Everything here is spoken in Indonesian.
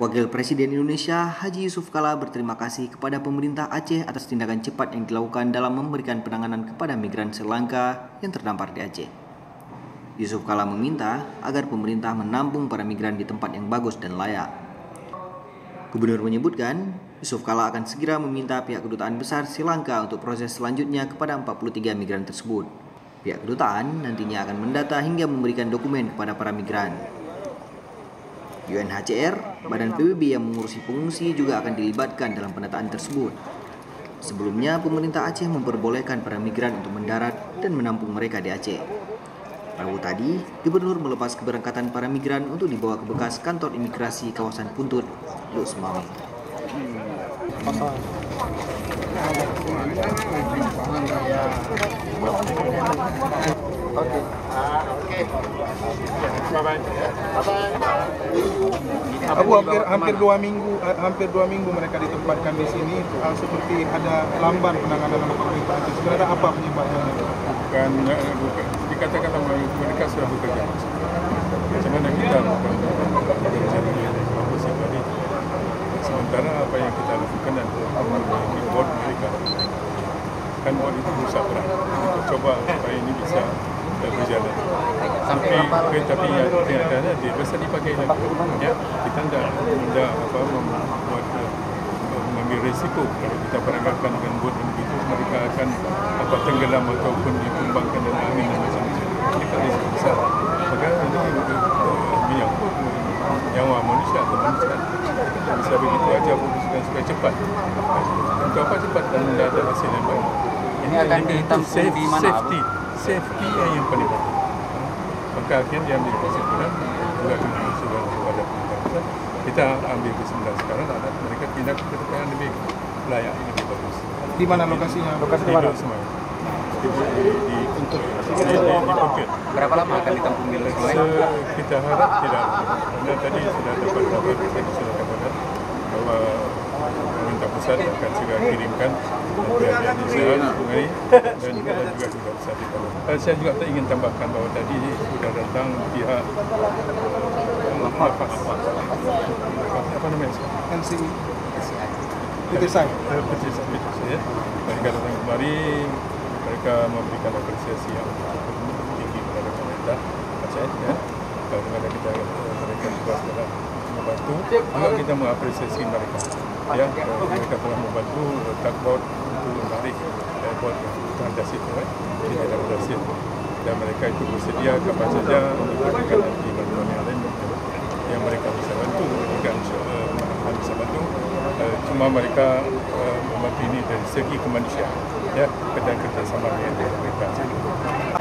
Wakil Presiden Indonesia Haji Yusuf Kala berterima kasih kepada pemerintah Aceh atas tindakan cepat yang dilakukan dalam memberikan penanganan kepada migran Sri Lanka yang terdampar di Aceh. Yusuf Kala meminta agar pemerintah menampung para migran di tempat yang bagus dan layak. Gubernur menyebutkan, Yusuf Kala akan segera meminta pihak kedutaan besar Sri Lanka untuk proses selanjutnya kepada 43 migran tersebut. Pihak kedutaan nantinya akan mendata hingga memberikan dokumen kepada para migran. UNHCR, Badan PBB yang mengurusi pengungsi juga akan dilibatkan dalam penataan tersebut. Sebelumnya, pemerintah Aceh memperbolehkan para migran untuk mendarat dan menampung mereka di Aceh. Rabu tadi, Gubernur melepas keberangkatan para migran untuk dibawa ke bekas kantor imigrasi kawasan Puntut, Luk Semawe. Oke. Oke. Bye bye. Abu hampir hampir dua minggu eh, hampir dua minggu mereka ditempatkan di sini uh, seperti ada lamban penanganan oleh pemerintah. Sebenarnya apa penyebabnya? Bukan, eh, bukan. Dikatakan mereka sudah bekerja. Sebenarnya kita bukan bekerja bagus tadi. Sementara apa yang kita lakukan adalah board mereka. Kan board itu berusaha berat untuk coba supaya ini bisa berjalan. Sampai tapi, berapa lama? tapi yang kenyataannya dia bisa dipakai lagi. Ya, kita tidak tidak apa membuat uh, mengambil risiko kalau kita perangkatkan dengan bot dan begitu mereka akan apa tenggelam ataupun ditumbangkan dengan angin dan macam-macam. Kan risiko besar. Maka ini menyangkut nyawa manusia atau manusia. Kita bisa begitu aja putuskan supaya cepat. Untuk apa cepat dan tidak ada hasil yang baik. Ini akan safe- di mana, Safety, safety yang yang paling penting. Maka akhirnya diambil kesimpulan juga kena sudah kepada pemerintah. Kita ambil kesimpulan sekarang adalah mereka pindah ke tempat yang lebih layak, lebih bagus. Di mana lokasinya? Lokasi Di Dua Semai. Di di di di untuk di di di Phuket. Berapa lama akan ditampung di Luk Semawe? Se- Kita harap tidak. Anda tadi sudah dapat kabar, bahwa pemerintah pusat akan segera kirimkan pihak di sana mengenai dan juga dan juga juga bisa ditolong. Dan saya juga tak ingin tambahkan bahwa tadi sudah datang pihak lapas apa namanya NCI. Itu saya. Eh, Persis itu saya. Mereka datang kemari, mereka memberikan apresiasi yang tinggi kepada pemerintah Aceh. Ya. Kepada kita, mereka juga telah membantu. Juga kita mengapresiasi mereka. Ya, mereka telah membantu takbot untuk menarik airport situ. Eh. Di daerah berhasil. Dan mereka itu bersedia kapan saja memberikan nanti bantuan yang lain yang mereka bisa bantu insyaAllah mereka bisa bantu uh, cuma mereka uh, membantu ini dari segi kemanusiaan ya kerja kerjasama dengan mereka